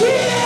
Yeah!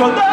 전달!